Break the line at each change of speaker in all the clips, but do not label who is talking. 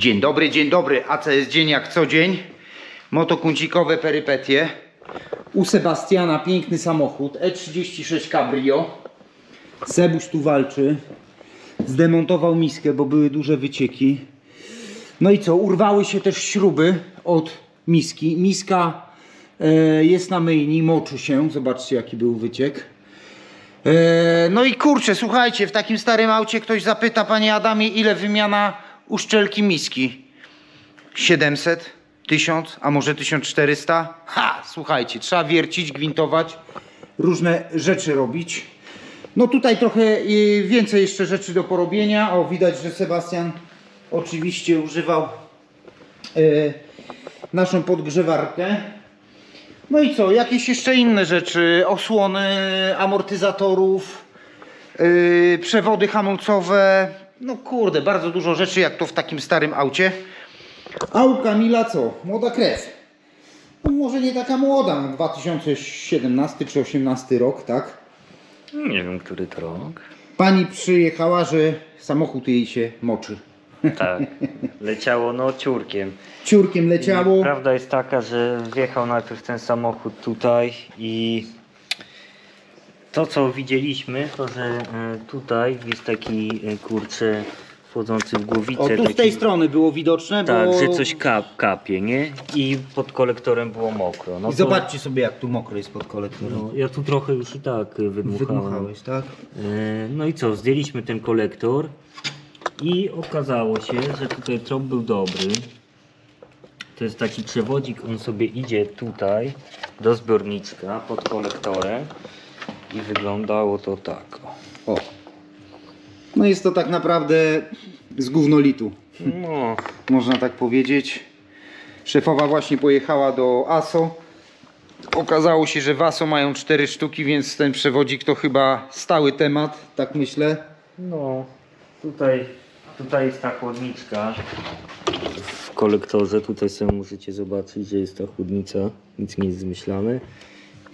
Dzień dobry, dzień dobry. A co jest dzień jak co dzień? Motokuncikowe perypetie. U Sebastiana piękny samochód E36 Cabrio. Sebuś tu walczy. Zdemontował miskę, bo były duże wycieki. No i co? Urwały się też śruby od miski. Miska e, jest na myjni, moczy się. Zobaczcie jaki był wyciek. E, no i kurczę, słuchajcie, w takim starym aucie ktoś zapyta, panie Adamie, ile wymiana uszczelki miski? 700, 1000, a może 1400? Ha, słuchajcie, trzeba wiercić, gwintować, różne rzeczy robić. No tutaj trochę y, więcej jeszcze rzeczy do porobienia. O, widać, że Sebastian oczywiście używał y, naszą podgrzewarkę. No i co, jakieś jeszcze inne rzeczy, osłony amortyzatorów, yy, przewody hamulcowe, no kurde, bardzo dużo rzeczy jak to w takim starym aucie. A u Kamila co? Młoda krew. No może nie taka młoda, no 2017 czy 2018 rok, tak?
Nie wiem, który to rok.
Pani przyjechała, że samochód jej się moczy.
Tak, leciało no ciurkiem.
Ciurkiem leciało.
Prawda jest taka, że wjechał najpierw ten samochód tutaj i to co widzieliśmy, to że e, tutaj jest taki e, kurczę wchodzący w głowicę.
O, tu z
taki,
tej strony było widoczne,
Tak,
bo...
że coś kap, kapie, nie? I pod kolektorem było mokro. No
I
to-
zobaczcie sobie jak tu mokro jest pod kolektorem.
No, ja tu trochę już i tak e, wydmuchałem.
Wydmuchałeś, tak?
No i co, zdjęliśmy ten kolektor i okazało się, że tutaj trop był dobry. To jest taki przewodzik, on sobie idzie tutaj do zbiorniczka pod kolektorem i wyglądało to tak. o.
No jest to tak naprawdę z gównolitu,
No,
można tak powiedzieć. Szefowa właśnie pojechała do ASO. Okazało się, że w ASO mają cztery sztuki, więc ten przewodzik to chyba stały temat, tak myślę.
no, tutaj, tutaj jest ta chłodniczka w kolektorze. Tutaj sobie możecie zobaczyć, że jest ta chłodnica, nic nie jest zmyślane.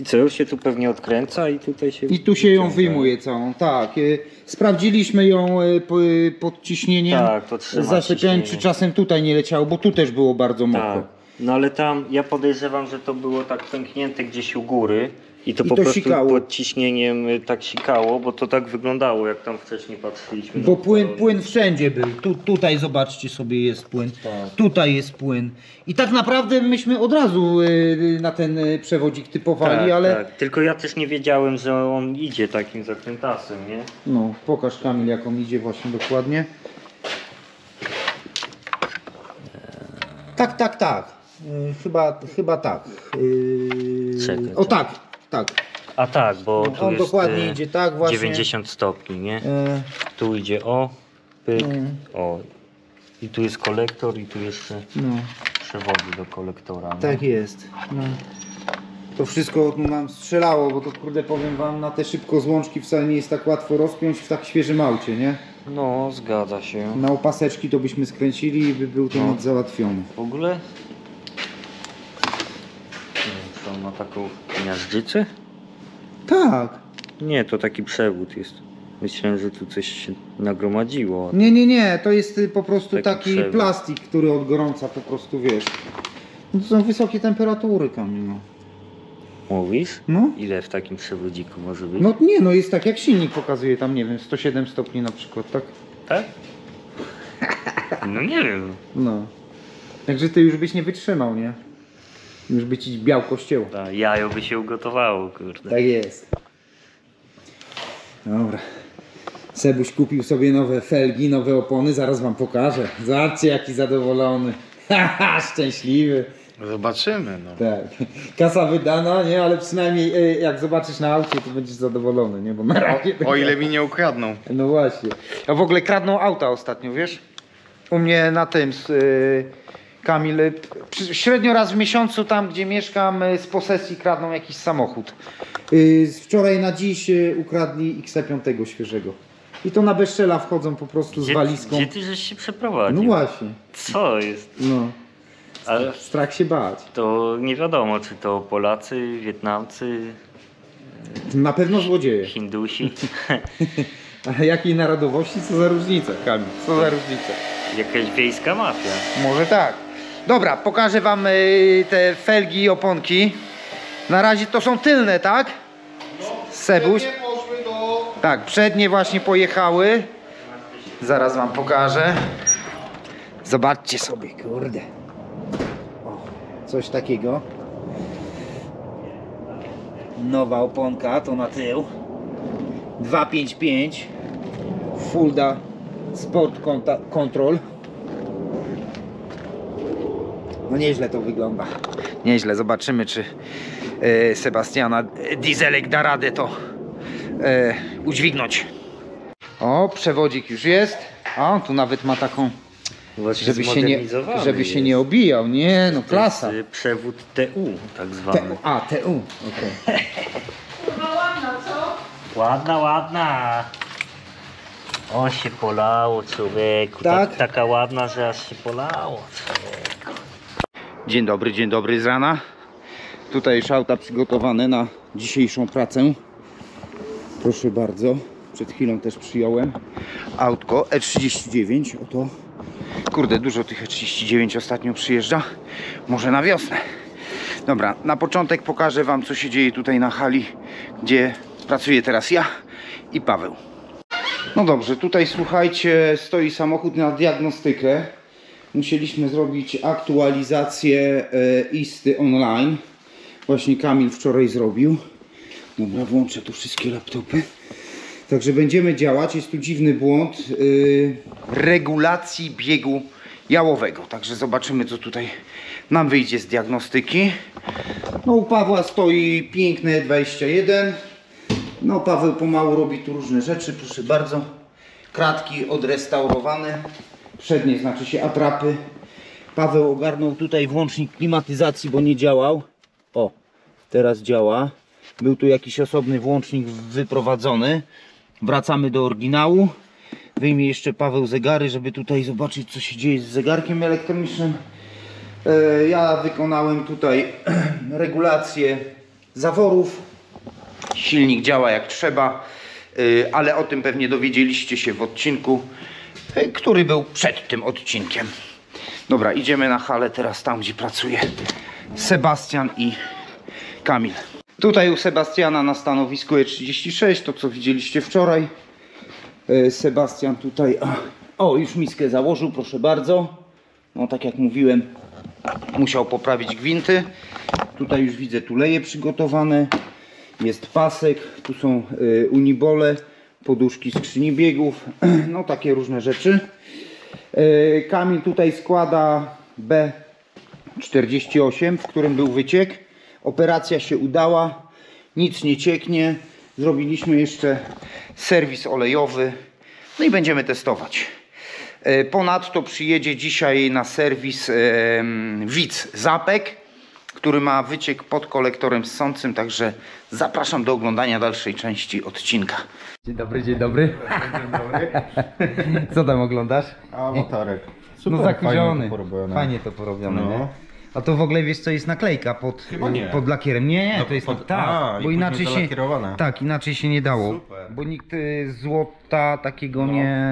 I co, już się tu pewnie odkręca i tutaj się
I tu się ją
wyciąga.
wyjmuje całą, tak. y, Sprawdziliśmy ją po- y, pod ciśnieniem.
Tak, to trzyma
Zaszczepiałem, czy czasem tutaj nie leciało, bo tu też było bardzo mokro.
Tak. No ale tam ja podejrzewam, że to było tak pęknięte gdzieś u góry i to
I
po
to
prostu
sikało.
pod ciśnieniem y, tak sikało, bo to tak wyglądało jak tam wcześniej patrzyliśmy.
Bo płyn, płyn wszędzie był. Tu, tutaj zobaczcie sobie jest płyn.
Tak.
Tutaj jest płyn. I tak naprawdę myśmy od razu y, na ten y, przewodzik typowali,
tak,
ale.
tak. Tylko ja też nie wiedziałem, że on idzie takim zakrętasem, nie?
No, pokaż Kamil jak on idzie właśnie dokładnie. Tak, tak, tak. Y, chyba, chyba tak. Y,
Czekaj,
o tak, tak.
A tak, bo tu
On
jest
dokładnie
y,
idzie tak właśnie.
90 stopni, nie?
Y,
Tu idzie o, pyk,
Mm.
o. I tu jest kolektor i tu jeszcze
no,
przewody do kolektora. nie?
tak jest. No. To wszystko nam strzelało, bo to kurde powiem wam, na te szybko złączki wcale nie jest tak łatwo rozpiąć w tak świeżym aucie, nie?
No, zgadza się.
Na opaseczki to byśmy skręcili i by był temat
No.
załatwiony.
W ogóle? Nie wiem, czy on ma taką gniażdżycę?
Tak.
Nie, to taki przewód jest. Myślałem, że tu coś się nagromadziło.
Nie, nie, nie, to jest y, po prostu
Taki
taki,
przewód.
plastik, który od gorąca po prostu wiesz. No to są wysokie temperatury Kamil, no.
Mówisz?
No.
Ile w takim przewodziku może być?
No nie, no jest tak jak silnik pokazuje tam, nie wiem, 107 stopni na przykład, tak?
Tak? No nie wiem.
No. Także ty już byś nie wytrzymał, nie? Już by ci białko ścięło.
Ta jajo by się ugotowało, kurde.
Tak jest. Dobra. Sebuś kupił sobie nowe felgi, nowe opony, zaraz wam pokażę. Zobaczcie jaki zadowolony. Haha, szczęśliwy.
Zobaczymy, no.
Tak. Kasa wydana, nie? Ale przynajmniej e, jak zobaczysz na aucie, to będziesz zadowolony, nie? Bo na razie...
O ile mi nie ukradną.
No właśnie. A w ogóle kradną auta ostatnio, wiesz? U mnie na tym, z, y, Kamil, y, średnio raz w miesiącu tam, gdzie mieszkam, y, z posesji kradną jakiś samochód. Y, z wczoraj na dziś ukradli XC5 świeżego. I to na bezczela wchodzą po prostu z
Gdzie,
walizką.
gdzie ty żeś się przeprowadził?
No właśnie.
Co jest?
No.
Ale
Strach się bać.
to nie wiadomo, czy to Polacy, Wietnamcy,
Na pewno złodzieje.
Hindusi.
A jakiej narodowości? Co za różnica, Kamil? Co za różnica?
Jakaś wiejska mafia.
Może tak. Dobra, pokażę wam y, te felgi i oponki. Na razie to są tylne, tak? Sebuś. Tak, przednie właśnie pojechały. Zaraz wam pokażę. Zobaczcie sobie, kurde. O, coś takiego. Nowa oponka, to na tył. 255 Fulda Sport Control. No nieźle to wygląda. Nieźle, zobaczymy czy e, Sebastiana Dieselek da radę to e, udźwignąć. O, przewodzik już jest. A, tu nawet ma taką,
Właśnie
żeby się nie, żeby się nie obijał. Nie, no
To
klasa.
jest y, przewód TU, tak zwany.
T, a, TU. okej.
Ładna, ładna. O się polało człowieku.
Tak?
Tak? taka ładna, że aż się polało człowieku.
Dzień dobry, dzień dobry z rana. Tutaj auta przygotowane na dzisiejszą pracę. Proszę bardzo. Przed chwilą też przyjąłem autko E39. Oto. Kurde, dużo tych E39 ostatnio przyjeżdża. Może na wiosnę. Dobra, na początek pokażę Wam, co się dzieje tutaj na hali, gdzie pracuję teraz ja i Paweł. No dobrze, tutaj słuchajcie, stoi samochód na diagnostykę. Musieliśmy zrobić aktualizację e, ISTY online. Właśnie Kamil wczoraj zrobił. Dobra, włączę tu wszystkie laptopy. Także będziemy działać. Jest tu dziwny błąd yy, regulacji biegu jałowego. Także zobaczymy, co tutaj nam wyjdzie z diagnostyki. No u Pawła stoi piękne 21. No Paweł pomału robi tu różne rzeczy, proszę bardzo. Kratki odrestaurowane. Przednie znaczy się atrapy. Paweł ogarnął tutaj włącznik klimatyzacji, bo nie działał. O, teraz działa. Był tu jakiś osobny włącznik wyprowadzony. Wracamy do oryginału. Wyjmie jeszcze Paweł zegary, żeby tutaj zobaczyć co się dzieje z zegarkiem elektronicznym. E, Ja wykonałem tutaj regulację zaworów. Silnik działa jak trzeba, y, ale o tym pewnie dowiedzieliście się w odcinku, który był przed tym odcinkiem. Dobra, idziemy na halę teraz tam, gdzie pracuje Sebastian i Kamil. Tutaj u Sebastiana na stanowisku E36, to co widzieliście wczoraj. Y, Sebastian tutaj, o już miskę założył, proszę bardzo. No tak jak mówiłem, musiał poprawić gwinty. Tutaj już widzę tuleje przygotowane. Jest pasek, tu są y, unibole, poduszki skrzyni biegów, no takie różne rzeczy. Y, Kamil tutaj składa B48, w którym był wyciek. Operacja się udała, nic nie cieknie. Zrobiliśmy jeszcze serwis olejowy, no i będziemy testować. E, Ponadto przyjedzie dzisiaj na serwis widz Zapek, który ma wyciek pod kolektorem ssącym, także zapraszam do oglądania dalszej części odcinka. Dzień dobry, dzień dobry. Co tam oglądasz?
A motorek.
no zakuziony.
Fajnie to porobione.
Fajnie to porobione,
No.
A to w ogóle wiesz co jest naklejka pod, pod lakierem? Nie, nie,
No,
to jest
pod-
tak,
a,
bo inaczej się tak, inaczej się nie dało.
Super.
Bo nikt y, złota takiego nie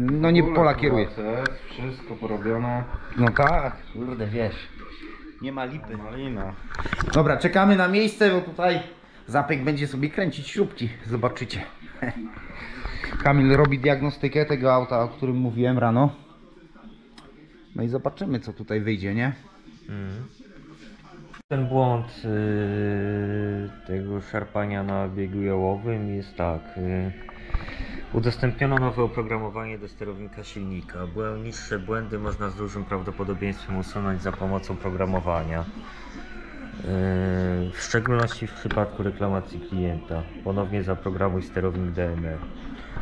no nie polakieruje.
Wszystko porobione.
No tak, kurde, wiesz. Nie ma lipy.
Malina.
Dobra, czekamy na miejsce, bo tutaj Zapek będzie sobie kręcić śrubki. Zobaczycie. Kamil robi diagnostykę tego auta, o którym mówiłem rano. No i zobaczymy, co tutaj wyjdzie, nie?
Ten błąd y, tego szarpania na biegu jałowym jest tak. y, udostępniono nowe oprogramowanie do sterownika silnika. Były niższe błędy można z dużym prawdopodobieństwem usunąć za pomocą programowania. Y, w szczególności w przypadku reklamacji klienta. Ponownie zaprogramuj sterownik DMR.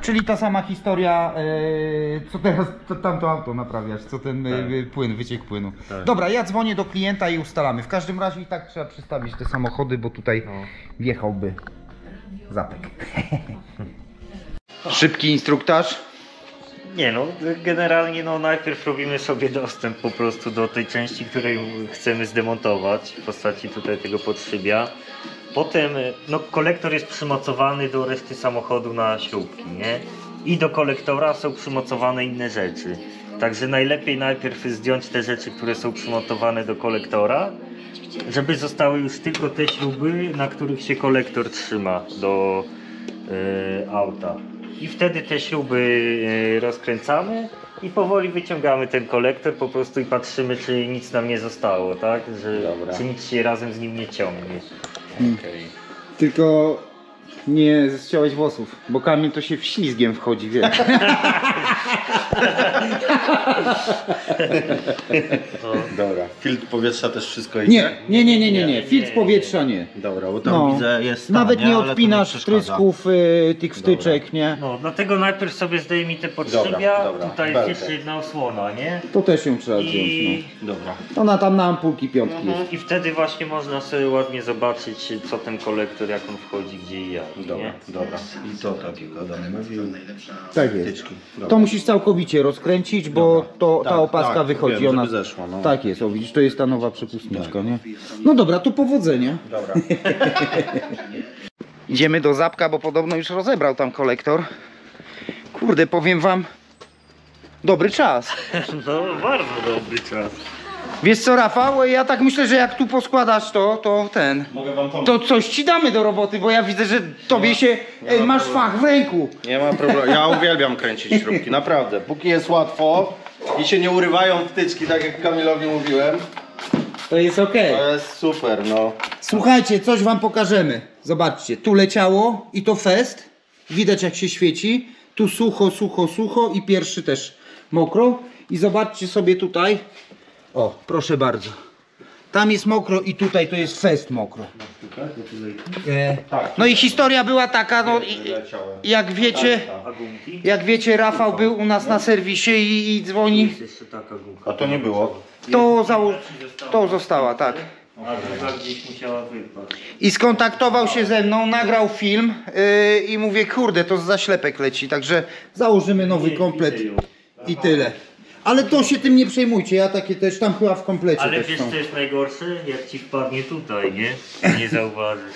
Czyli ta sama historia, e, co teraz to, tamto auto naprawiasz, co ten e,
Tak.
płyn, wyciek płynu.
Tak.
Dobra, ja dzwonię do klienta i ustalamy. W każdym razie i tak trzeba przestawić te samochody, bo tutaj
No.
wjechałby Zapek. Szybki instruktaż.
Nie no, generalnie no najpierw robimy sobie dostęp po prostu do tej części, której chcemy zdemontować w postaci tutaj tego podszybia. Potem no kolektor jest przymocowany do reszty samochodu na śrubki, nie? I do kolektora są przymocowane inne rzeczy. Także najlepiej najpierw zdjąć te rzeczy, które są przymontowane do kolektora, żeby zostały już tylko te śruby, na których się kolektor trzyma do e, auta. I wtedy te śruby e, rozkręcamy i powoli wyciągamy ten kolektor po prostu i patrzymy, czy nic nam nie zostało, tak? Że,
Dobra.
czy nic się razem z nim nie ciągnie.
Okej.
Tylko nie zciąłeś włosów, bo Kamil to się wślizgiem wchodzi, wiesz.
Dobra. Filtr powietrza też wszystko idzie?
Nie, nie, nie, nie, nie, nie. filtr powietrza nie.
Dobra, bo tam
No.
widzę jest tam,
Nawet nie
ale to
odpinasz
przeszkadza.
wtrysków, y, tych wtyczek, nie?
No, dlatego najpierw sobie zdejmij te podszybia,
Dobra, dobra.
tutaj jest
Belkę.
jeszcze jedna osłona, nie?
To też ją trzeba zdjąć,
I,
Dobra.
no. Ona tam na ampulki piątki jest.
mhm, I wtedy właśnie można sobie ładnie zobaczyć, co ten kolektor, jak on wchodzi, gdzie i jak, nie?
dobra. I to tak mówił.
Tak jest.
Dobra.
To musisz całkowicie rozkręcić, bo to, ta
Tak,
opaska
tak,
wychodzi.
wiem,
ona...
żeby zeszła, no.
Tak jest, o widzisz, to jest ta nowa przepustniczka, nie? No dobra, to powodzenia.
Dobra.
Idziemy do Zapka, bo podobno już rozebrał tam kolektor. Kurde, powiem wam, dobry czas.
No, bardzo dobry czas.
Wiesz co, Rafał, ja tak myślę, że jak tu poskładasz to, to ten,
Mogę wam pomóc?
to coś ci damy do roboty, bo ja widzę, że tobie się,
nie
e,
ma
masz
problemu.
fach w ręku.
Nie ma problemu. Ja uwielbiam kręcić śrubki, naprawdę. Póki jest łatwo i się nie urywają wtyczki, tak jak Kamilowi mówiłem,
To jest okej.
to jest super, no.
Słuchajcie, coś wam pokażemy. Zobaczcie, tu leciało i to fest. Widać jak się świeci. Tu sucho, sucho, sucho i pierwszy też mokro. I zobaczcie sobie tutaj. O, proszę bardzo. Tam jest mokro i tutaj to jest fest mokro. E,
Tak.
no i historia była taka, no i, jak wiecie,
A gumki?
jak wiecie, Rafał był u nas na serwisie i, i dzwoni.
Jest jeszcze taka gumka.
A to nie było?
To, zało- to została, tak.
A druga gdzieś musiała wypaść.
I skontaktował się ze mną, nagrał film yy, i mówię, kurde, to z zaślepek leci, także założymy nowy komplet i tyle. Ale to się tym nie przejmujcie, ja takie też tam chyba w komplecie
Ale
też
wiesz
są.
co jest najgorsze? Jak ci wpadnie tutaj, nie? Nie zauważysz.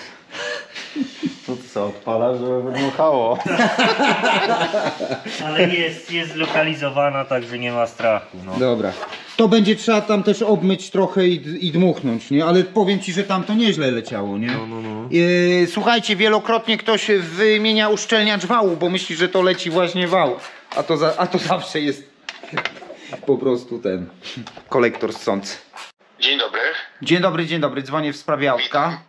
To co, odpala, żeby wydmuchało.
Ale jest, jest zlokalizowana, także nie ma strachu. No.
Dobra. To będzie trzeba tam też obmyć trochę i, i dmuchnąć, nie? Ale powiem ci, że tam to nieźle leciało, nie?
No, no, no.
Yy, słuchajcie, wielokrotnie ktoś wymienia uszczelniacz wału, bo myśli, że to leci właśnie wał. A to, za, a to zawsze jest po prostu ten kolektor sący.
Dzień dobry.
Dzień dobry, dzień dobry, dzwonię w sprawie autka.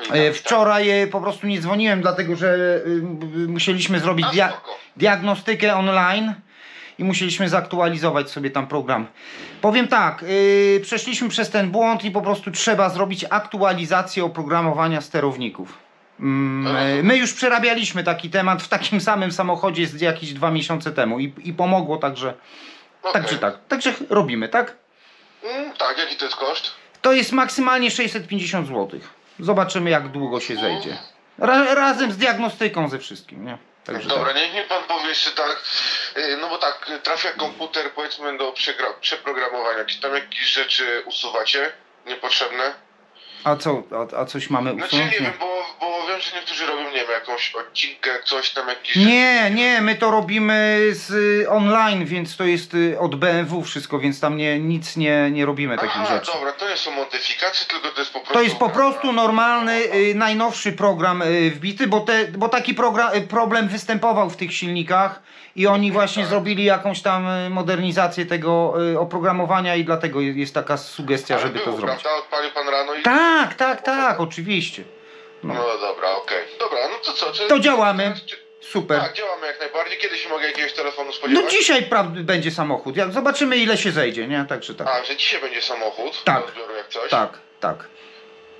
Witam.
E, Wczoraj e, po prostu nie dzwoniłem, dlatego że y, musieliśmy zrobić dia diagnostykę online i musieliśmy zaktualizować sobie tam program. Powiem tak, y, przeszliśmy przez ten błąd i po prostu trzeba zrobić aktualizację oprogramowania sterowników. Mm, e, My już przerabialiśmy taki temat w takim samym samochodzie z jakieś dwa miesiące temu i, i pomogło, także,
Okej.
także tak, także robimy, tak?
Mm, tak, jaki to jest koszt?
To jest maksymalnie 650 zł. Zobaczymy jak długo się zejdzie. Ra razem z diagnostyką ze wszystkim, nie? Także
Dobra,
tak.
niech mi pan powie jeszcze tak, y, no bo tak, trafia komputer powiedzmy do przeprogramowania. Czy tam jakieś rzeczy usuwacie niepotrzebne?
A co, a, a coś mamy
Znaczy
usunąć?
nie
Nie.
wiem, bo, bo wiem, że niektórzy robią, nie wiem, jakąś odcinkę, coś tam, jakieś...
nie, nie, my to robimy z y, online, więc to jest y, od BMW wszystko, więc tam nie, nic nie, nie robimy takich
Aha,
rzeczy.
dobra, to nie są modyfikacje, tylko to jest po prostu...
To jest po prostu normalny, y, najnowszy program y, wbity, bo, te, bo taki program, y, problem występował w tych silnikach i oni właśnie zrobili jakąś tam y, modernizację tego y, oprogramowania i dlatego je- jest taka sugestia, żeby to
było,
zrobić.
prawda? Odpalił pan rano i...
Tak, tak, tak, oczywiście.
No, dobra, okej. Dobra, no to co? Czy...
To działamy.
Czy...
Super.
Tak, działamy jak najbardziej. Kiedy się mogę jakiegoś telefonu
No
spodziewać?
dzisiaj pra- będzie samochód. Jak zobaczymy ile się zejdzie, nie? Także tak.
A, że dzisiaj będzie samochód
Tak.
do odbioru jak coś?
Tak, tak.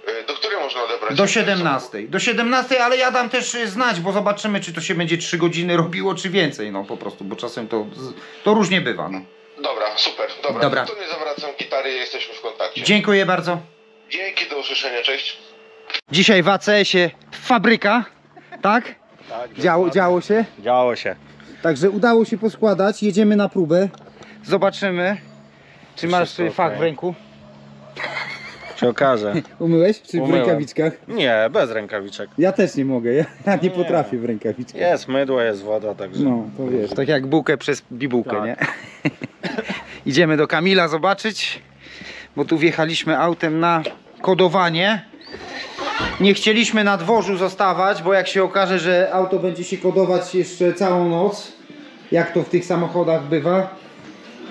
Y, Do której można odebrać?
Do
ten
17. Do 17, ale ja dam też y, znać, bo zobaczymy czy to się będzie 3 godziny robiło, czy więcej, no po prostu, bo czasem to, z- to różnie bywa, no.
samochód? Dobra, super. Dobra,
Dobra.
No to nie zawracam gitary, jesteśmy w kontakcie.
Dziękuję bardzo.
Dzięki, do usłyszenia, cześć.
Dzisiaj w ACS-ie fabryka, tak?
Tak,
Działo, działo się.
Działo się.
Także udało się poskładać, jedziemy na próbę. Zobaczymy, czy masz
Wszystko
fach w ręku.
Się okaże.
Umyłeś? Czy w
Umyłem.
rękawiczkach?
Nie, bez rękawiczek.
Ja też nie mogę, ja, ja nie
Nie.
potrafię w rękawiczkach.
Jest mydło, jest woda, także...
No, to wiesz. Tak jak bułkę przez bibułkę,
Tak.
nie? Idziemy do Kamila zobaczyć, bo tu wjechaliśmy autem na kodowanie. Nie chcieliśmy na dworzu zostawać, bo jak się okaże, że auto będzie się kodować jeszcze całą noc, jak to w tych samochodach bywa,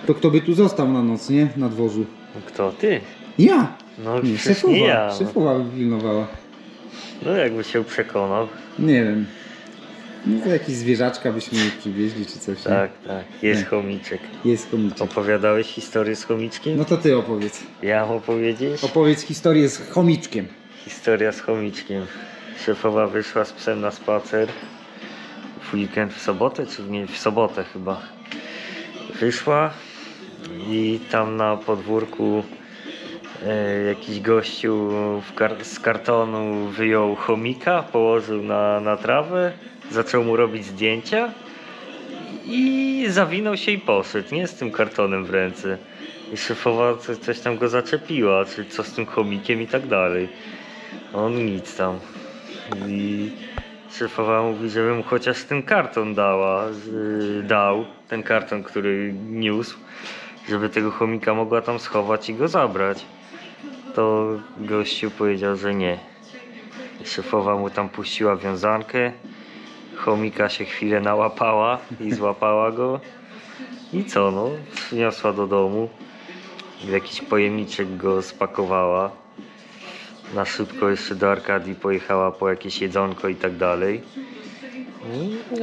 to kto by tu został na noc, nie? Na dworzu.
Kto ty?
Ja!
No
Nie, szefowa,
nie ja.
szefowa by pilnowała.
No jakby się przekonał.
Nie wiem. No, jakieś zwierzaczka byśmy jej przywieźli czy coś. nie?
Tak, tak. Jest
Nie.
chomiczek.
Jest chomiczek.
Opowiadałeś historię z chomiczkiem?
No to ty opowiedz.
Ja mam opowiedzieć?
Opowiedz historię z chomiczkiem.
Historia z chomiczkiem. Szefowa wyszła z psem na spacer. W weekend, w sobotę, czy w, nie, w sobotę chyba. Wyszła i tam na podwórku jakiś gościu kar- z kartonu wyjął chomika, położył na, na trawę, zaczął mu robić zdjęcia i zawinął się i poszedł, nie z tym kartonem w ręce. I szefowa co- coś tam go zaczepiła, czy co z tym chomikiem i tak dalej. On nic tam. I szefowa mówi, żeby mu chociaż ten karton dała, dał, ten karton, który niósł, żeby tego chomika mogła tam schować i go zabrać. To gościu powiedział, że nie. Szefowa mu tam puściła wiązankę, chomika się chwilę nałapała i złapała go. I co no, przyniosła do domu. W jakiś pojemniczek go spakowała na szybko jeszcze do Arkadii pojechała po jakieś jedzonko i tak dalej.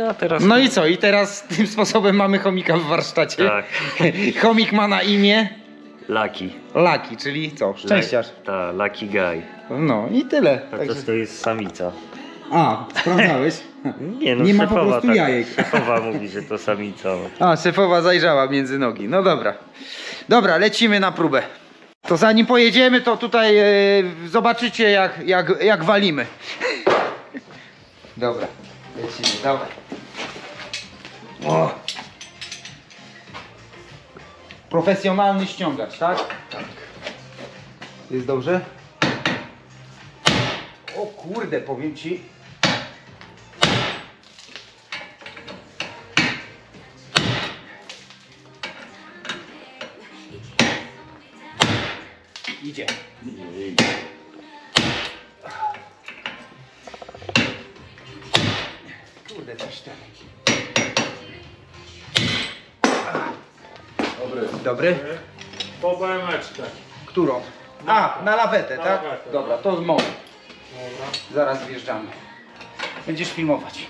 A teraz.
No i co? I teraz tym sposobem mamy chomika w warsztacie.
Tak.
Chomik ma na imię
Lucky.
Laki, czyli co? Szczęściarz.
Tak, Lucky Guy.
No i tyle.
A
Także...
to, jest samica.
A, sprawdzałeś?
Nie no,
Nie ma po prostu
tak,
jajek.
Szefowa mówi, że to samica.
A, szefowa zajrzała między nogi. No dobra. Dobra, lecimy na próbę. To zanim pojedziemy, to tutaj e, zobaczycie jak, jak, jak walimy. Dobra, lecimy, dawaj. O. Profesjonalny ściągacz, tak? Tak. Jest dobrze? O kurde, powiem ci. Idzie. Kurde, coś tam. Dobry. Dobry?
Po BMeczkę.
Którą? A, na lawetę,
Na
tak?
lawetę,
Dobra, to mogę.
Dobra.
Zaraz wjeżdżamy. Będziesz filmować.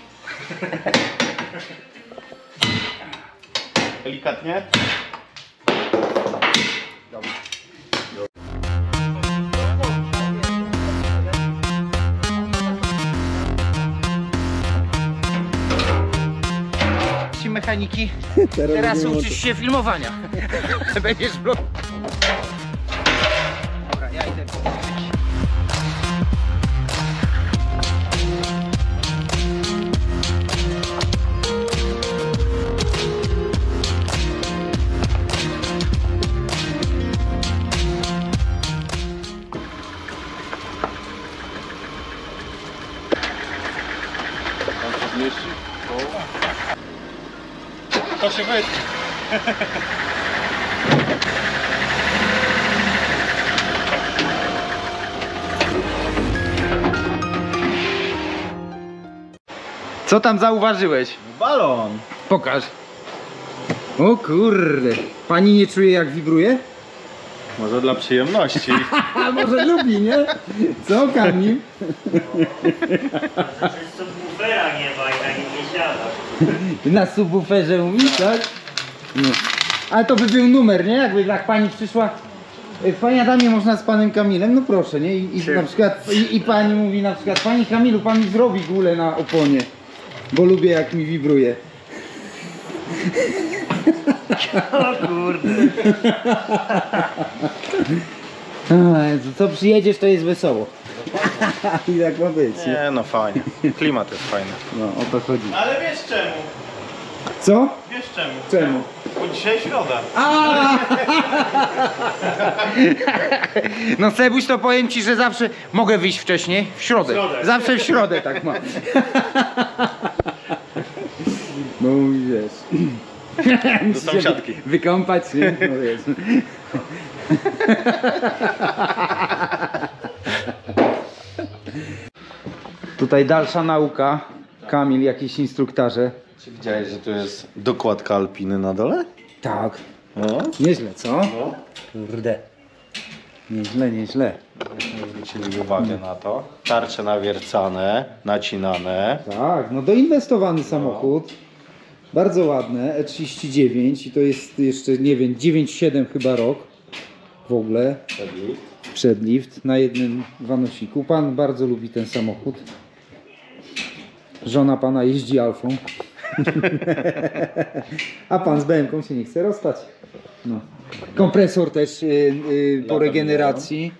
Delikatnie.
Dobra. Mechaniki, teraz uczysz się filmowania. Będziesz blok. Tam zauważyłeś?
Balon.
Pokaż. O kurde. Pani nie czuje jak wibruje?
Może dla przyjemności.
A może lubi, nie? Co Kamil?
To bufera nie ma i na nim nie siadasz.
Na subwooferze mówi, tak? No. Ale to by był numer, nie? Jakby tak pani przyszła. "E, Panie Adamie, można z panem Kamilem? No proszę, nie? I, i na przykład i, i pani mówi na przykład, Panie Kamilu, pan mi zrobi gulę na oponie. Bo lubię jak mi wibruje.
O kurde.
A, Jezu, co przyjedziesz, to jest wesoło. I tak ma być, nie?
Nie no fajnie. Klimat jest fajny.
No, o to chodzi.
Ale wiesz czemu?
Co?
Wiesz czemu?
Czemu?
Bo dzisiaj środa.
A! No Sebuś to powiem ci, że zawsze mogę wyjść wcześniej, w środę.
W środę.
Zawsze w środę tak ma. No wiesz.
Do sąsiadki.
Wykąpać, nie? No Jezu. Tutaj dalsza nauka. Kamil, jakieś instruktarze.
Czy widziałeś, że tu jest dokładka alpiny na dole?
Tak.
No.
Nieźle, co?
no.
Kurde. Nieźle, nieźle.
Zwrócili uwagę na to. Tarcze nawiercane, nacinane.
Tak, no doinwestowany samochód. Bardzo ładne, E39 i to jest jeszcze, nie wiem, 9,7 chyba rok w ogóle. Przedlift na jednym wanosiku. Pan bardzo lubi ten samochód. Żona pana jeździ Alfą. A pan z BMK się nie chce rozstać. No. Kompresor też y, y, po regeneracji.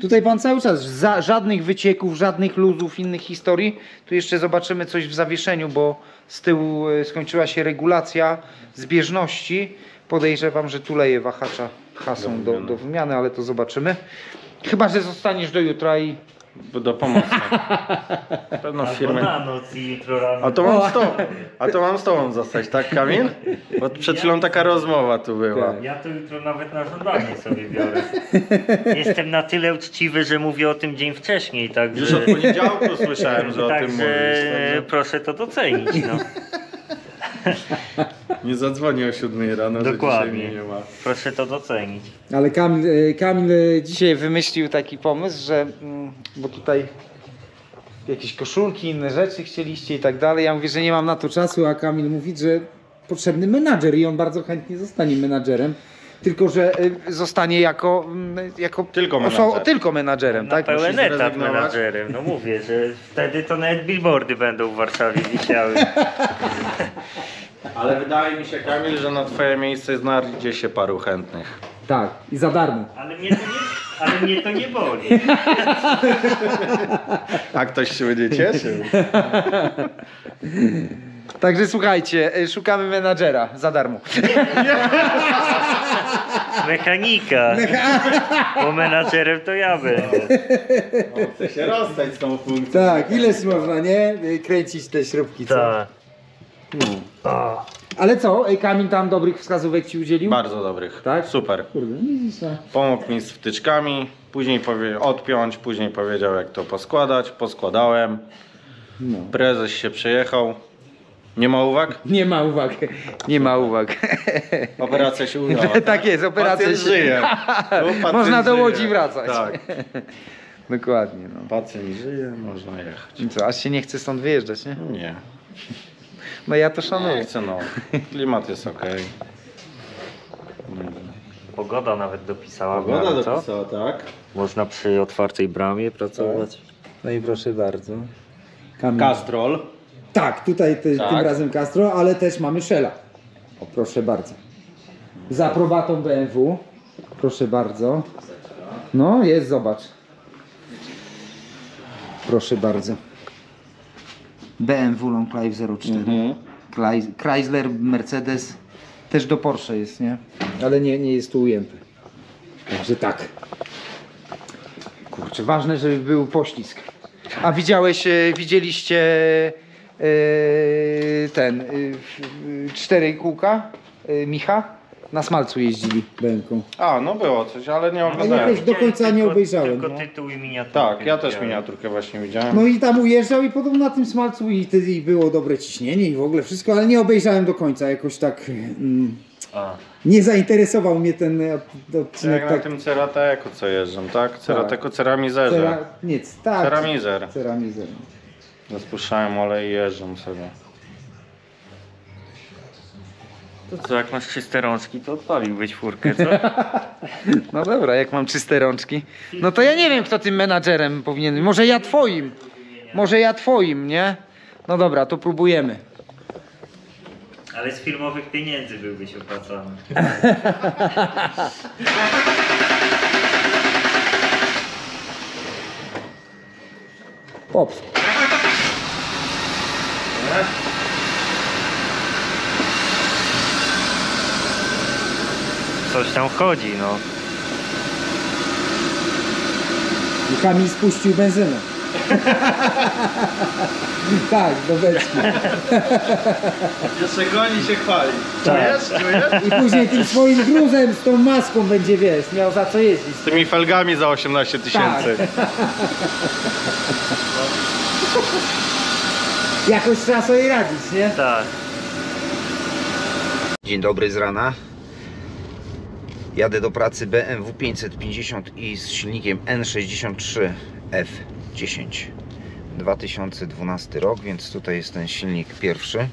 Tutaj pan cały czas za, żadnych wycieków, żadnych luzów, innych historii. Tu jeszcze zobaczymy coś w zawieszeniu, bo z tyłu y, skończyła się regulacja zbieżności. Podejrzewam, że tu leje wahacza hasą do, do wymiany, ale to zobaczymy. Chyba, że zostaniesz do jutra i
Do pomocy. Pewno
Albo
firmę.
na noc i jutro rano.
A to mam z tobą. A to mam z tobą zostać, tak Kamil? Bo przed chwilą taka rozmowa tu była.
Tak.
Ja to jutro nawet na żądanie sobie biorę. Jestem na tyle uczciwy, że mówię o tym dzień wcześniej,
Już od
także,
poniedziałku słyszałem, że o tym
także
mówisz.
proszę to docenić. No.
Nie zadzwoni o 7 rano,
Dokładnie.
że dzisiaj mnie nie ma.
Proszę to docenić.
Ale Kamil, e, Kamil e, dzisiaj wymyślił taki pomysł, że mm, bo tutaj jakieś koszulki, inne rzeczy chcieliście i tak dalej. Ja mówię, że nie mam na to czasu, a Kamil mówi, że potrzebny menadżer i on bardzo chętnie zostanie menadżerem. Tylko, że e, zostanie jako, mm, jako
Tylko
oso-
menadżer.
tylko menadżerem,
Na
tak?
pełen etat menadżerem. No mówię, że wtedy to nawet billboardy będą w Warszawie wisiały.
Ale wydaje mi się Kamil, że na twoje miejsce znajdzie się paru chętnych.
Tak, i za darmo.
Ale mnie to nie, ale mnie to nie boli.
A ktoś się będzie cieszył.
Także słuchajcie, e, szukamy menadżera za darmo.
Mechanika. Bo menadżerem to ja będę.
Chcę się rozstać z tą funkcją.
Tak, ileż można, nie? E, Kręcić te śrubki, co?
Tak.
Ale co, e, Kamil tam dobrych wskazówek ci udzielił?
Bardzo dobrych.
Tak?
Super.
Kurde, no widzisz, no.
Pomógł mi z wtyczkami, później powie, odpiąć, później powiedział jak to poskładać. Poskładałem.
No.
Prezes się przejechał. Nie ma uwag?
Nie ma uwag. Nie ma uwag.
Operacja się udała.
tak jest, operacja
Pacjent
się...
żyje. No, pacjent
Można do
żyje.
Łodzi wracać.
Tak.
Dokładnie, no.
Pacjent żyje, można jechać.
I co, aż się nie chce stąd wyjeżdżać, nie?
Nie.
No ja to
Nie
szanuję.
chcę no. Klimat jest ok.
Pogoda nawet dopisała. w
Pogoda
miarę, co?
dopisała, tak?
Można przy otwartej bramie pracować.
No i proszę bardzo. Kamil.
Castrol.
Tak, tutaj te,
Tak.
tym razem Castro, ale też mamy Shella. O, proszę bardzo. Z aprobatą BMW. Proszę bardzo. No, jest, zobacz. Proszę bardzo. BMW Long Life 04.
Mhm.
Chrys- Chrysler, Mercedes. Też do Porsche jest, nie? Ale nie, nie jest tu ujęty. Także tak. Kurczę, ważne, żeby był poślizg. A widziałeś, e, widzieliście e, ten, e, cztery kółka Micha? Na smalcu jeździli BMW.
A, no było coś, ale nie
Ale
oglądałem.
jakoś do końca nie
Tylko-
obejrzałem.
Tylko
no.
tytuł i miniaturkę.
Tak, ja też miniaturkę właśnie widziałem.
No i tam ujeżdżał i podobno na tym smalcu i wtedy i było dobre ciśnienie i w ogóle wszystko, ale nie obejrzałem do końca. Jakoś tak mm,
A,
nie zainteresował mnie ten e,
Jak
odcinek.
na
Tak,
tym Cerateku co jeżdżą, tak? Cerateku Ceramizerze.
cera, nie, tak.
Ceramizer.
Ceramizer.
Rozpuszczałem olej i jeżdżą sobie.
To co, jak masz czyste rączki, to odpaliłbyś furkę, co?
No dobra, jak mam czyste rączki. No to ja nie wiem, kto tym menadżerem powinien być. Może ja twoim. Może ja twoim, nie? No dobra, to próbujemy.
Ale z firmowych pieniędzy byłbyś opłacany.
Pops.
Coś tam wchodzi, no.
I Kamil spuścił benzynę. Tak, do beczki.
Jeszcze goni się chwali. Czujesz? Czujesz?
I później tym swoim gruzem z tą maską będzie, wiesz, miał za co jeździć.
Z tymi felgami za 18 tysięcy.
Jakoś trzeba sobie radzić, nie?
Tak.
Dzień dobry z rana. Jadę do pracy BMW 550 i z silnikiem N63 F10. 2012 rok, więc tutaj jest ten silnik pierwszy. Eee,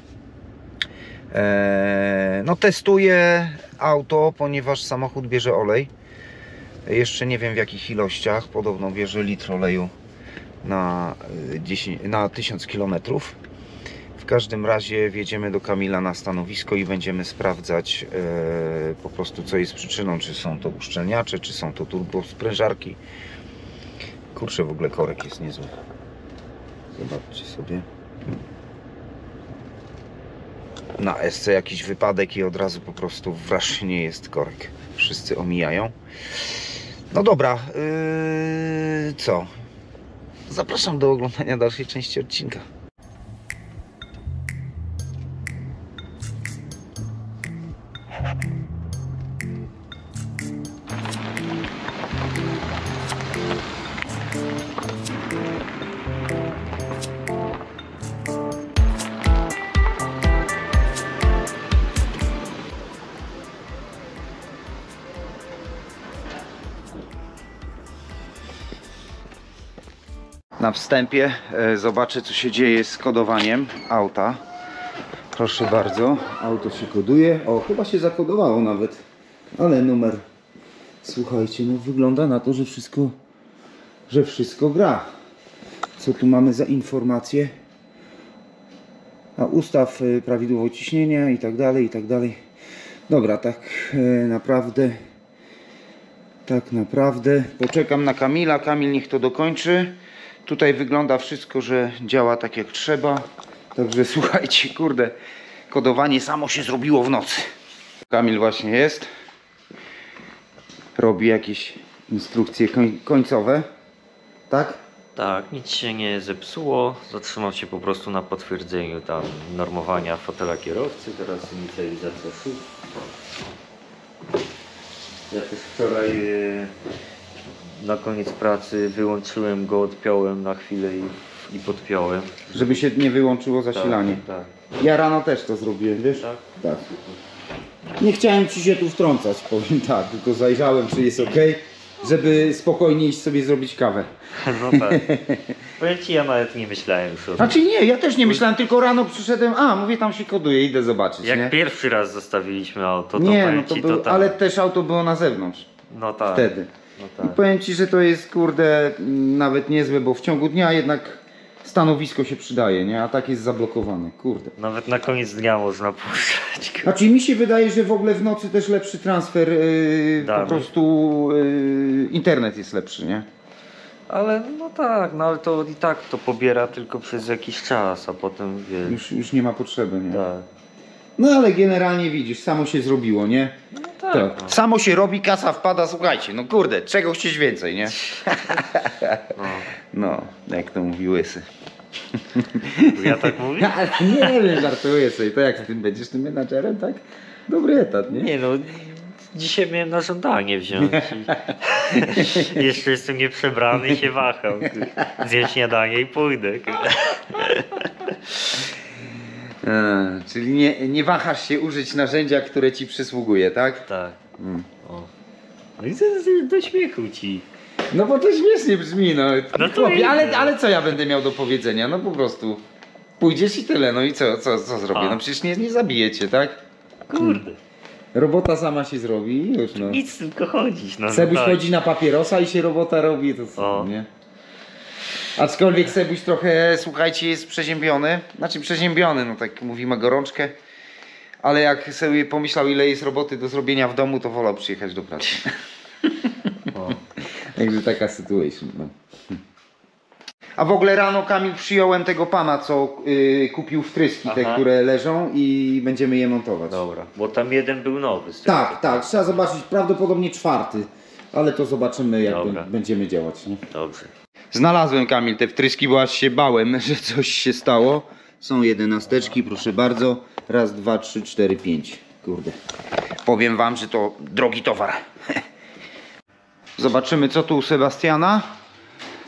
no testuję auto, ponieważ samochód bierze olej. Jeszcze nie wiem w jakich ilościach. Podobno bierze litr oleju na, y, 10, na 1000 kilometrów. W każdym razie wjedziemy do Kamila na stanowisko i będziemy sprawdzać e, po prostu co jest przyczyną, czy są to uszczelniacze, czy są to turbosprężarki. Kurczę, w ogóle korek jest niezły. Zobaczcie sobie. Na SC jakiś wypadek i od razu po prostu wrasznie jest korek. Wszyscy omijają. No dobra, yy, co? Zapraszam do oglądania dalszej części odcinka. Wstępie e, zobaczę co się dzieje z kodowaniem auta. Proszę bardzo, auto się koduje. O, chyba się zakodowało nawet. Ale numer. Słuchajcie, no wygląda na to, że wszystko że wszystko gra. Co tu mamy za informacje? A ustaw e, prawidłowo ciśnienia i tak dalej, i tak dalej. Dobra, tak e, naprawdę tak naprawdę. Poczekam na Kamila. Kamil niech to dokończy. Tutaj wygląda wszystko, że działa tak jak trzeba. Także słuchajcie, kurde, kodowanie samo się zrobiło w nocy. Kamil właśnie jest. Robi jakieś instrukcje koń końcowe. Tak?
Tak, nic się nie zepsuło. Zatrzymał się po prostu na potwierdzeniu tam normowania fotela kierowcy. Teraz inicjalizacja szub. Ja też wczoraj e, na koniec pracy wyłączyłem go, odpiąłem na chwilę i, i podpiąłem.
Żeby się nie wyłączyło zasilanie.
Tak,
Ja rano też to zrobiłem, wiesz?
tak.
Tak. Nie chciałem ci się tu wtrącać, powiem tak, tylko zajrzałem, czy jest ok, żeby spokojnie iść sobie zrobić kawę.
No tak. Powiem ci, ja nawet nie myślałem już o tym.
Znaczy nie, ja też nie myślałem, tylko rano przyszedłem, a mówię tam się koduje, idę zobaczyć,
Jak
nie?
pierwszy raz zostawiliśmy auto, to
nie,
powiem
no to
ci,
był,
to tam...
ale też auto było na zewnątrz
No tak.
wtedy.
No
I
tak.
powiem ci, że to jest kurde nawet niezłe, bo w ciągu dnia jednak stanowisko się przydaje, nie? A tak jest zablokowane, kurde.
Nawet na koniec dnia można puszczać. kurde.
Znaczy mi się wydaje, że w ogóle w nocy też lepszy transfer, yy, po
Danych.
prostu yy, internet jest lepszy, nie?
Ale no tak, no ale to i tak to pobiera tylko przez jakiś czas, a potem wiesz.
Już, już nie ma potrzeby, nie?
Tak.
No ale generalnie widzisz, samo się zrobiło, nie?
No tak.
Tak.
No.
Samo się robi, kasa wpada, słuchajcie, no kurde, czego chcieć więcej, nie?
No.
No, jak to mówi Łysy.
Ja tak mówię?
Ale nie wiem, żartuję sobie, to jak ty będziesz tym menadżerem, tak? Dobry etat, nie?
Nie no, dzisiaj miałem na żądanie wziąć. I jeszcze jestem nieprzebrany i się waham. Zjem śniadanie i pójdę.
A, czyli nie, nie wahasz się użyć narzędzia, które ci przysługuje, tak?
Tak.
Mm.
O. No i to jest do śmiechu ci.
No bo to śmiesznie brzmi, no.
No
Chłopie, ale, ale co ja będę miał do powiedzenia? No po prostu pójdziesz i tyle, no i co, co, co zrobię?
A.
No przecież nie, nie zabijecie, tak?
Kurde.
Robota sama się zrobi i już no.
Nic tylko chodzić. No,
Sebuś
no tak.
chodzi na papierosa i się robota robi, to co,
O.
nie? Aczkolwiek Sebuś trochę, słuchajcie, jest przeziębiony. Znaczy przeziębiony, no tak mówi, ma gorączkę. Ale jak sobie pomyślał, ile jest roboty do zrobienia w domu, to wolał przyjechać do pracy. Także taka sytuacja. No. A w ogóle rano Kamil przyjąłem tego pana, co y, kupił wtryski, te,
Aha.
które leżą i będziemy je montować.
Dobra, bo tam jeden był nowy. z tego.
Tak, tak, trzeba zobaczyć, prawdopodobnie czwarty, ale to zobaczymy jak
Dobra.
b- będziemy działać. Nie?
Dobrze.
Znalazłem Kamil te wtryski, bo aż się bałem, że coś się stało. Są jedenasteczki, proszę bardzo. Raz, dwa, trzy, cztery, pięć. Kurde. Powiem wam, że to drogi towar. Zobaczymy co tu u Sebastiana.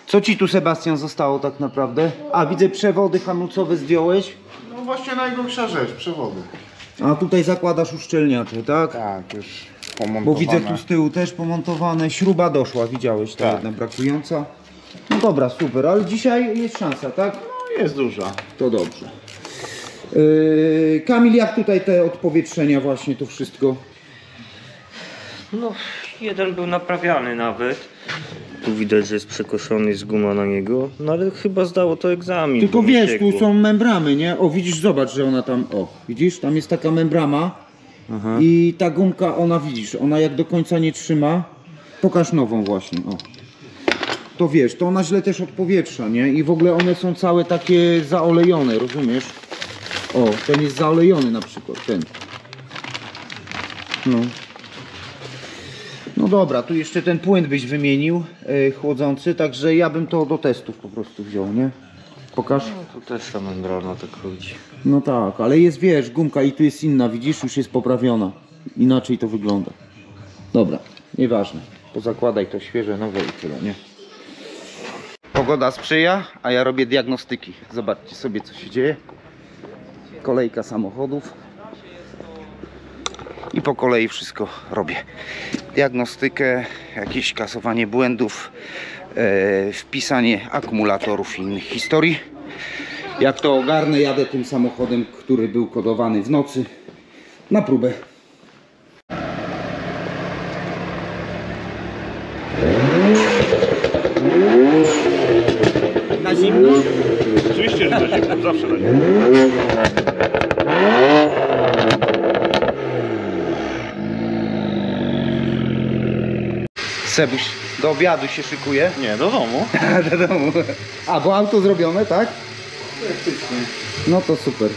Co ci tu Sebastian zostało tak naprawdę? A widzę przewody hamulcowe zdjąłeś.
No właśnie najgorsza rzecz, przewody.
A tutaj zakładasz uszczelniacze, tak?
Tak, już
Bo
pomontowane.
widzę tu z tyłu też pomontowane. Śruba doszła, widziałeś, ta
Tak.
jedna brakująca. No dobra, super, ale dzisiaj jest szansa, tak?
No, jest duża.
To dobrze. Yy, Kamil, jak tutaj te odpowietrzenia właśnie, to wszystko?
No, jeden był naprawiany nawet. Tu widać, że jest przekoszony, jest guma na niego. No ale chyba zdało to egzamin.
Tylko wiesz, tu są membramy, nie? O, widzisz, zobacz, że ona tam, o, widzisz, tam jest taka membrama
Aha.
i ta gumka, ona widzisz, ona jak do końca nie trzyma, pokaż nową właśnie, o. To wiesz, to ona źle też odpowietrza, nie? I w ogóle one są całe takie zaolejone, rozumiesz? O, ten jest zaolejony na przykład, ten. No. No dobra, tu jeszcze ten płyn byś wymienił, yy, chłodzący, także ja bym to do testów po prostu wziął, nie? Pokaż.
Tu też ta membrana tak chodzi.
No tak, ale jest, wiesz, gumka i tu jest inna, widzisz, już jest poprawiona. Inaczej to wygląda. Dobra, nieważne. Pozakładaj to świeże, nowe i tyle, nie? Pogoda sprzyja, a ja robię diagnostyki. Zobaczcie sobie, co się dzieje. Kolejka samochodów. I po kolei wszystko robię. Diagnostykę, jakieś kasowanie błędów, e, wpisanie akumulatorów i innych historii. Jak to ogarnę, jadę tym samochodem, który był kodowany w nocy na próbę. Na zimno?
Oczywiście, że da się, zawsze się.
Sebuś do obiadu się szykuje.
Nie, do domu.
do domu. A, bo auto zrobione, tak? No to super.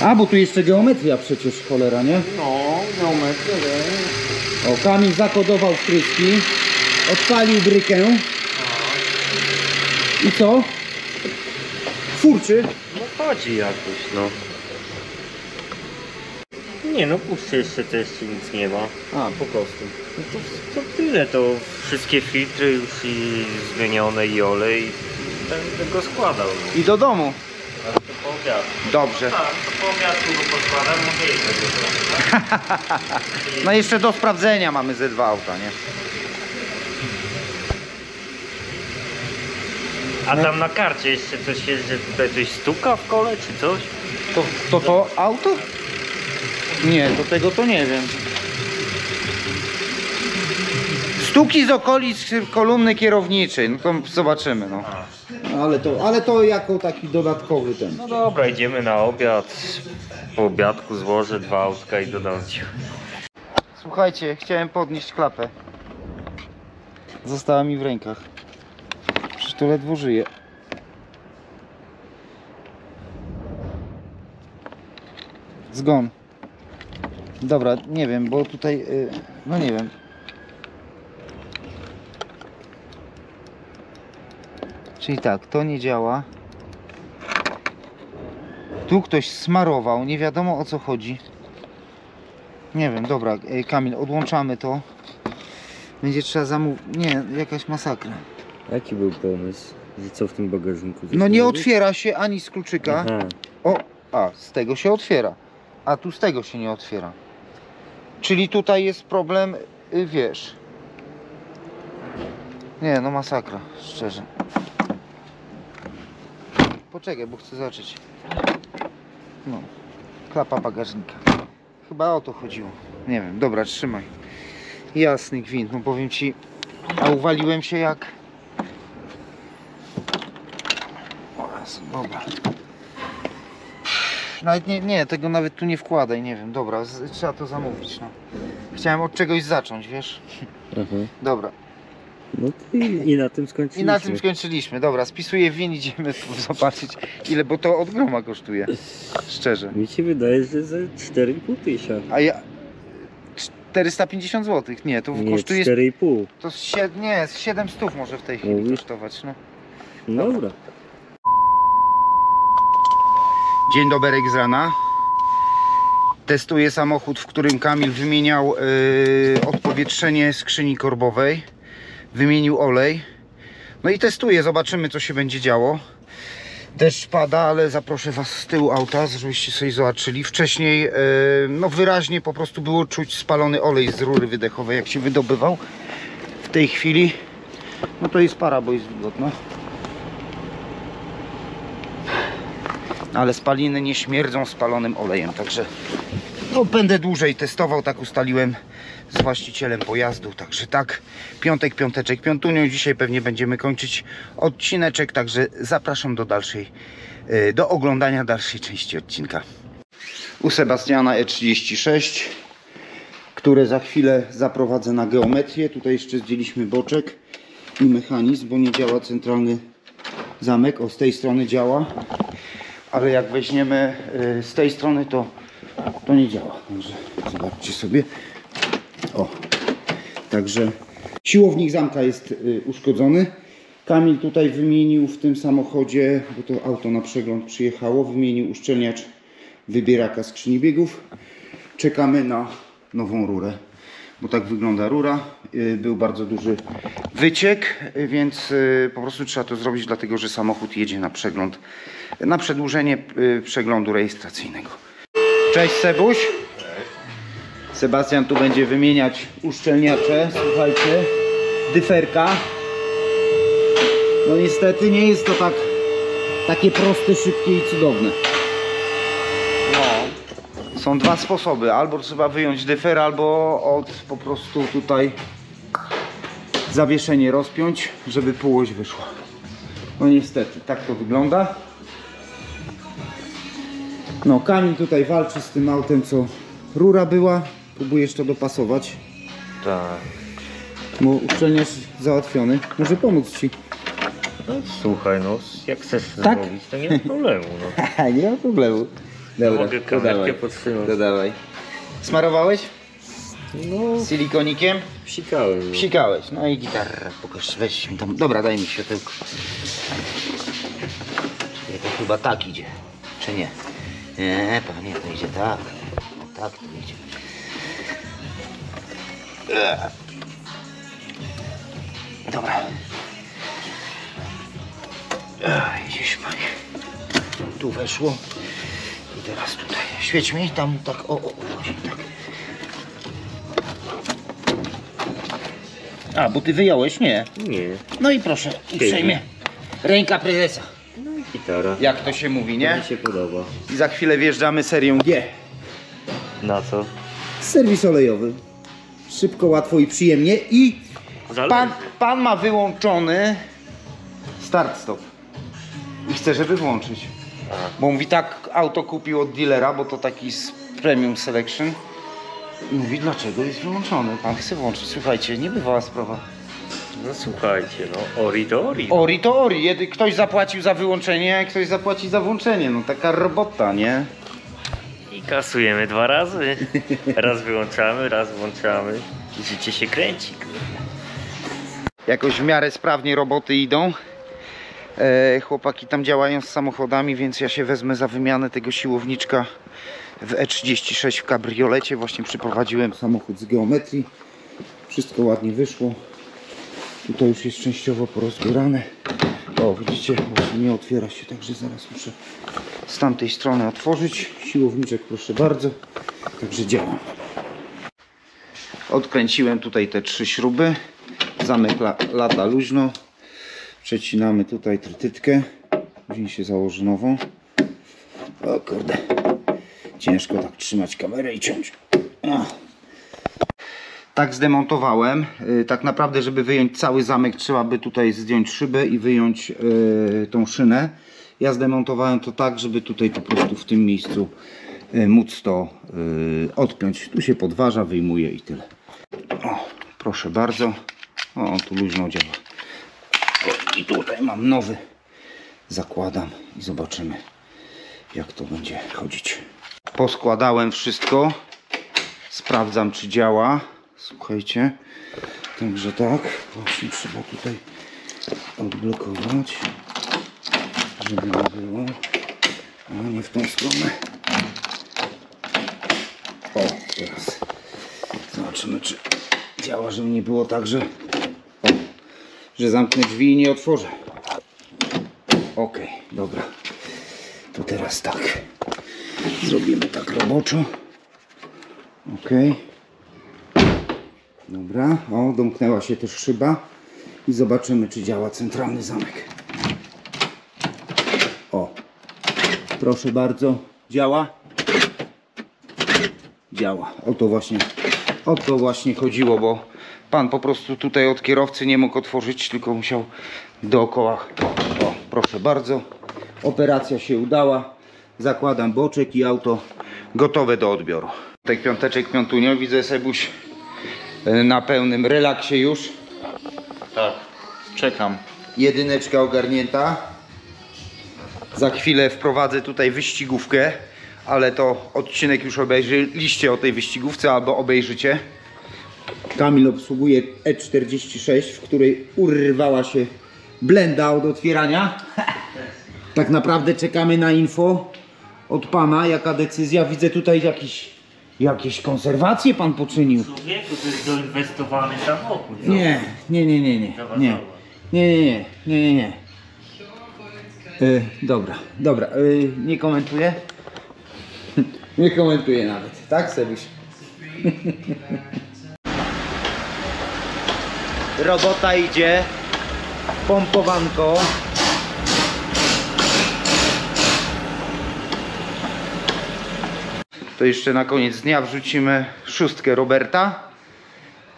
A, bo tu jeszcze geometria przecież, cholera, nie?
No, geometria,
O, Kamil zakodował wtryski, odpalił brykę. I co? Furczy.
No chodzi jakoś, no. Nie no, puszczę jeszcze, to jeszcze nic nie ma.
A, po prostu.
No to, to tyle, to wszystkie filtry już i zmienione i olej. Będę go składał. No.
I do domu.
Ale to po obiadku.
Dobrze.
Tak, to po obiadku go poskładam, może i tego
No jeszcze do sprawdzenia mamy ze dwa auta, nie?
A tam na karcie jeszcze coś jest, że tutaj coś stuka w kole czy coś?
To to, to auto? Nie, do tego to nie wiem. Sztuki z okolic kolumny kierowniczej, no to zobaczymy, no. Ale to, ale to jako taki dodatkowy ten.
No dobra, idziemy na obiad. Po obiadku złożę dwa autka i dodam ci.
Słuchajcie, chciałem podnieść klapę. Została mi w rękach. To ledwo żyje. Zgon. Dobra, nie wiem, bo tutaj, y, no nie wiem. Czyli tak, to nie działa. Tu ktoś smarował, nie wiadomo o co chodzi. Nie wiem, dobra, ej, Kamil, odłączamy to. Będzie trzeba zamówić. Nie, jakaś masakra.
Jaki był pomysł? Że co w tym bagażniku?
No nie otwiera się ani z kluczyka.
Aha.
O, a, z tego się otwiera. A tu z tego się nie otwiera. Czyli tutaj jest problem, y, wiesz. Nie, no masakra, szczerze. Poczekaj, bo chcę zobaczyć. No, klapa bagażnika. Chyba o to chodziło. Nie wiem, dobra, trzymaj. Jasny gwint, no powiem ci, a uwaliłem się jak... O Jezu, dobra. Nawet nie, nie, tego nawet tu nie wkładaj, nie wiem, dobra, z, trzeba to zamówić, no. Chciałem od czegoś zacząć, wiesz?
Aha.
Dobra.
No i, i na tym skończyliśmy.
I na tym skończyliśmy, dobra, spisuję win, idziemy zobaczyć ile, bo to od groma kosztuje, szczerze.
Mi się wydaje, że za 4,5 tysiąca.
A ja... 450 zł. Nie, to
Nie,
kosztuje...
4,5.
To z nie, z 700 może w tej chwili
Mówisz?
kosztować. No.
Dobra.
Dzień dobry z rana. Testuję samochód, w którym Kamil wymieniał yy, odpowietrzenie skrzyni korbowej. Wymienił olej. No i testuję, zobaczymy co się będzie działo. Deszcz pada, ale zaproszę Was z tyłu auta, żebyście sobie zobaczyli. Wcześniej yy, no wyraźnie po prostu było czuć spalony olej z rury wydechowej, jak się wydobywał. W tej chwili no to jest para, bo jest wilgotna. Ale spaliny nie śmierdzą spalonym olejem, także no, będę dłużej testował, tak ustaliłem z właścicielem pojazdu, także tak, piątek, piąteczek, piątunią, dzisiaj pewnie będziemy kończyć odcineczek, także zapraszam do dalszej, y, do oglądania dalszej części odcinka. U Sebastiana E36, które za chwilę zaprowadzę na geometrię, tutaj jeszcze zdjęliśmy boczek i mechanizm, bo nie działa centralny zamek, o z tej strony działa, ale jak weźmiemy y, z tej strony to, to nie działa. Także zobaczcie sobie. O, także siłownik zamka jest y, uszkodzony. Kamil tutaj wymienił w tym samochodzie, bo to auto na przegląd przyjechało, wymienił uszczelniacz wybieraka skrzyni biegów. Czekamy na nową rurę, bo tak wygląda rura. Y, Był bardzo duży wyciek, y, więc y, po prostu trzeba to zrobić, dlatego że samochód jedzie na przegląd, na przedłużenie przeglądu rejestracyjnego. Cześć Sebuś. Sebastian tu będzie wymieniać uszczelniacze, słuchajcie, dyferka. No niestety nie jest to tak takie proste, szybkie i cudowne. No. Są dwa sposoby, albo trzeba wyjąć dyfer, albo od po prostu tutaj zawieszenie rozpiąć, żeby półość wyszła. No niestety, tak to wygląda. No, Kamil tutaj walczy z tym autem, co rura była. Próbujesz to dopasować.
Tak.
Bo uszczelniacz załatwiony. Może pomóc ci.
No, słuchaj, no, jak chcesz
Tak?
zrobić, to nie ma problemu, no.
nie ma problemu. Dobra,
Mogę kamerkę podtrzymać.
To dawaj. Smarowałeś?
No,
Silikonikiem?
psikałem. No.
Psikałeś. No i gitarę. Pokaż, weź mi tam. Dobra, daj mi światełko. Czekaj, to chyba tak idzie. Czy nie? Nie, panie, to idzie tak. O, tak to idzie. Dobra. Ej, Gdzieś panie. Tu weszło. I teraz tutaj. Świeć mi tam tak. O, o, o, tak. A, bo ty wyjąłeś? Nie.
Nie,
No i proszę, uprzejmie. Ręka prezesa.
gitara.
Jak to się mówi, nie?
Mi się podoba.
I za chwilę wjeżdżamy serią G.
Na co?
Serwis olejowy. Szybko, łatwo i przyjemnie. I pan, pan ma wyłączony start-stop. I chce, żeby włączyć. Bo mówi tak, auto kupił od dealera, bo to taki z Premium Selection. I mówi, dlaczego jest wyłączony? Pan chce włączyć. Słuchajcie, nie bywała sprawa.
No słuchajcie, no, ori to ori.
Ori to ori. Jedy ktoś zapłacił za wyłączenie, ktoś zapłaci za włączenie. No taka robota, nie?
I kasujemy dwa razy. Raz wyłączamy, raz włączamy. I życie się kręci.
Jakoś w miarę sprawnie roboty idą. E, chłopaki tam działają z samochodami, więc ja się wezmę za wymianę tego siłowniczka w E36 w kabriolecie. Właśnie przyprowadziłem samochód z geometrii. Wszystko ładnie wyszło. Tutaj już jest częściowo porozbierane. O, widzicie, właśnie nie otwiera się, także zaraz muszę z tamtej strony otworzyć. Siłowniczek, proszę bardzo. Także działa. Odkręciłem tutaj te trzy śruby. Zamek la, lata luźno. Przecinamy tutaj trytytkę. Później się założy nową. O kurde. Ciężko tak trzymać kamerę i ciąć. Tak zdemontowałem. Y, Tak naprawdę, żeby wyjąć cały zamek, trzeba by tutaj zdjąć szybę i wyjąć yy, tą szynę. Ja zdemontowałem to tak, żeby tutaj po prostu w tym miejscu y, móc to y, odpiąć. Tu się podważa, wyjmuje i tyle. O, proszę bardzo. O, tu luźno działa. I tutaj mam nowy. Zakładam i zobaczymy, jak to będzie chodzić. Poskładałem wszystko. Sprawdzam, czy działa. Słuchajcie. Także tak. Właśnie trzeba tutaj odblokować. Żeby nie było. A nie w tą stronę. O, teraz. Zobaczymy, czy działa, żeby nie było tak, że, że zamknę drzwi i nie otworzę. Ok, dobra. To teraz tak. Zrobimy tak roboczo. Ok. Dobra. O, domknęła się też szyba. I zobaczymy, czy działa centralny zamek. O. Proszę bardzo. Działa? Działa. O to właśnie, o to właśnie chodziło, bo pan po prostu tutaj od kierowcy nie mógł otworzyć, tylko musiał dookoła. O, proszę bardzo. Operacja się udała. Zakładam boczek i auto gotowe do odbioru. Tutaj piąteczek piątunio. Widzę Sebuś e, na pełnym relaksie już.
Tak, czekam.
Jedyneczka ogarnięta. Za chwilę wprowadzę tutaj wyścigówkę, ale to odcinek już obejrzyliście o tej wyścigówce albo obejrzycie. Kamil obsługuje E46, w której urwała się blenda od otwierania. Tak naprawdę czekamy na info od pana, jaka decyzja. Widzę tutaj jakiś, jakieś konserwacje pan poczynił.
Człowieku, to jest doinwestowany samochód. zobacz.
Nie, nie, nie, nie, nie,
Zobacz,
nie,
zobacz.
nie, nie, nie, nie, nie. Y, dobra, dobra, y, nie komentuję. Nie komentuję nawet, tak Sebuś? Robota idzie, pompowanko. To jeszcze na koniec dnia wrzucimy szóstkę Roberta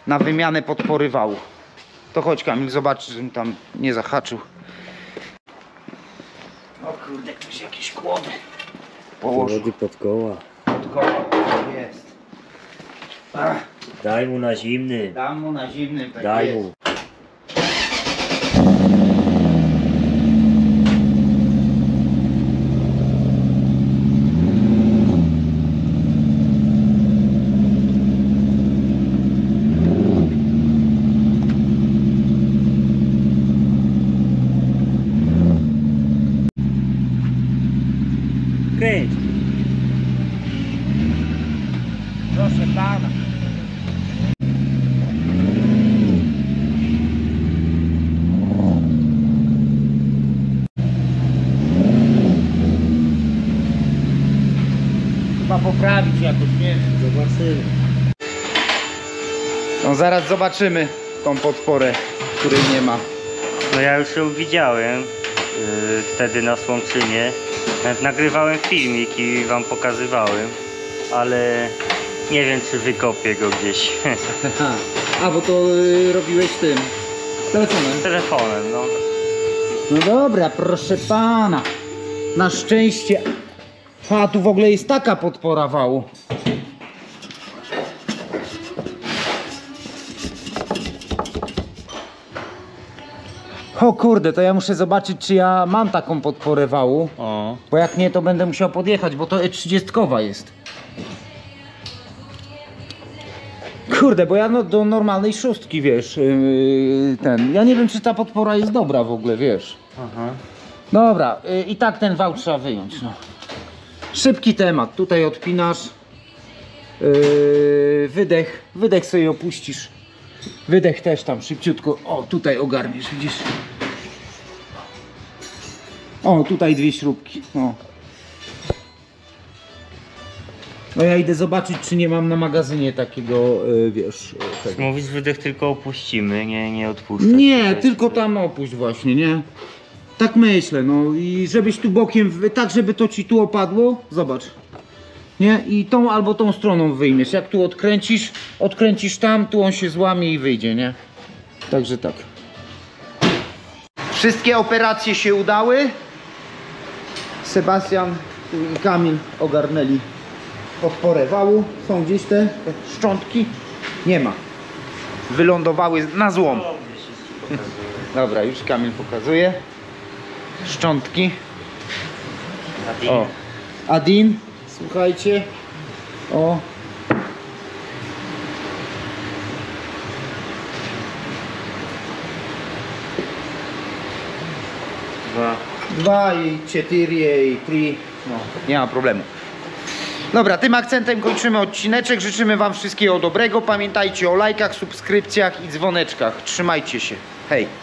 na wymianę podpory wału. To chodź Kamil, zobacz, żebym tam nie zahaczył. O kurde, ktoś jakieś kłody położył.
pod koła.
Pod koło. Jest. Ach,
Daj mu na zimny.
dam mu na zimnym. Tak
Daj
jest.
mu. Kręć.
Proszę pana. Chyba poprawić jakoś, nie
Zobaczymy.
No zaraz zobaczymy tą podporę, której nie ma.
No ja już ją widziałem yy, wtedy na Słomczynie. Nawet nagrywałem filmik i wam pokazywałem, ale nie wiem czy wykopię go gdzieś
A, bo to y, robiłeś tym telefonem.
telefonem, no.
No dobra, proszę pana. Na szczęście. A tu w ogóle jest taka podpora wału. O kurde, to ja muszę zobaczyć, czy ja mam taką podporę wału.
O.
Bo jak nie, to będę musiał podjechać, bo to E30 jest. Kurde, bo ja no, do normalnej szóstki, wiesz, yy, ten. Ja nie wiem, czy ta podpora jest dobra w ogóle, wiesz.
Aha.
Dobra, y, i tak ten wał trzeba wyjąć. No. Szybki temat. Tutaj odpinasz. Yy, wydech. Wydech sobie opuścisz. Wydech też tam szybciutko. O, tutaj ogarniesz, widzisz. O, tutaj dwie śrubki. O. No ja idę zobaczyć, czy nie mam na magazynie takiego, y, wiesz, y, tego.
Mówisz wydech tylko opuścimy, nie, nie odpuszczać.
Nie, tylko tam opuść właśnie, nie? Tak myślę, no i żebyś tu bokiem, wy- tak żeby to ci tu opadło, zobacz. Nie? I tą albo tą stroną wyjmiesz. Jak tu odkręcisz, odkręcisz tam, tu on się złamie i wyjdzie, nie? Także tak. Wszystkie operacje się udały. Sebastian i Kamil ogarnęli podporę wału. Są gdzieś te, te szczątki? Nie ma. Wylądowały na złom. Dobra, już Kamil pokazuje szczątki. Adin. O. Adin, słuchajcie. O.
Dwa.
Dwa i cztery i trzy. No, nie ma problemu. Dobra, tym akcentem kończymy odcineczek. Życzymy Wam wszystkiego dobrego. Pamiętajcie o lajkach, subskrypcjach i dzwoneczkach. Trzymajcie się. Hej!